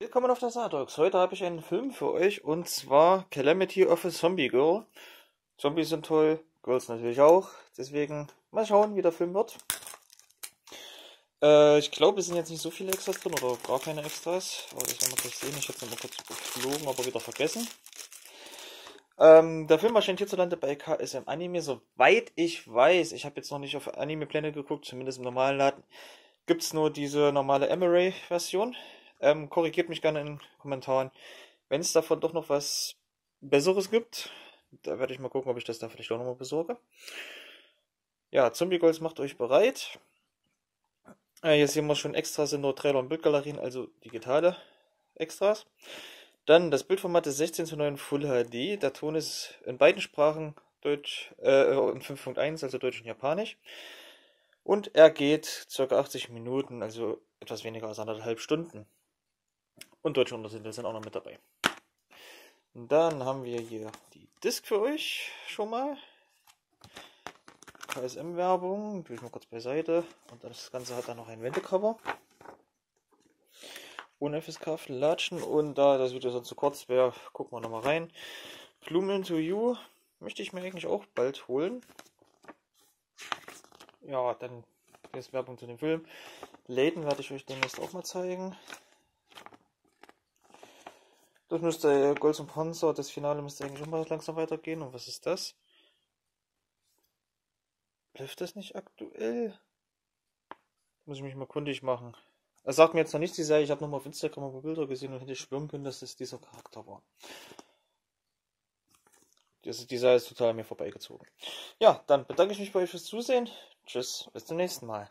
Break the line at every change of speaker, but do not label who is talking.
Willkommen auf der Sardox. Heute habe ich einen Film für euch und zwar Calamity of a Zombie Girl. Zombies sind toll, Girls natürlich auch. Deswegen mal schauen, wie der Film wird. Äh, ich glaube, es sind jetzt nicht so viele Extras drin oder gar keine Extras. Aber das werden wir gleich sehen. Ich hätte es mal kurz geflogen, aber wieder vergessen. Ähm, der Film erscheint hierzulande bei KSM Anime. Soweit ich weiß, ich habe jetzt noch nicht auf Anime Pläne geguckt, zumindest im normalen Laden, gibt es nur diese normale Emery-Version. Ähm, korrigiert mich gerne in den Kommentaren, wenn es davon doch noch was Besseres gibt. Da werde ich mal gucken, ob ich das dann vielleicht auch nochmal besorge. Ja, Zombie Girls macht euch bereit. Äh, hier sehen wir schon Extras in nur Trailer und Bildgalerien, also digitale Extras. Dann das Bildformat ist 16 zu 9 Full HD. Der Ton ist in beiden Sprachen Deutsch, äh, in 5.1, also Deutsch und Japanisch. Und er geht ca. 80 Minuten, also etwas weniger als anderthalb Stunden. Und deutsche Untertitel sind auch noch mit dabei. Und dann haben wir hier die Disk für euch schon mal. KSM-Werbung, tue ich mal kurz beiseite. Und das Ganze hat dann noch ein Wendecover. Ohne FSK-Flatschen. Und da das Video sonst zu kurz wäre, gucken wir nochmal rein. Blumen to You möchte ich mir eigentlich auch bald holen. Ja, dann ist Werbung zu dem Film. Layton werde ich euch demnächst auch mal zeigen. Das müsste Golds und Panzer, das Finale müsste eigentlich mal langsam weitergehen. Und was ist das? Läuft das nicht aktuell? Muss ich mich mal kundig machen. Er sagt mir jetzt noch nichts, die Serie. Ich habe nochmal auf Instagram ein paar Bilder gesehen und hätte schwören können, dass es dieser Charakter war. Die, die Serie ist total an mir vorbeigezogen. Ja, dann bedanke ich mich bei euch fürs Zusehen. Tschüss, bis zum nächsten Mal.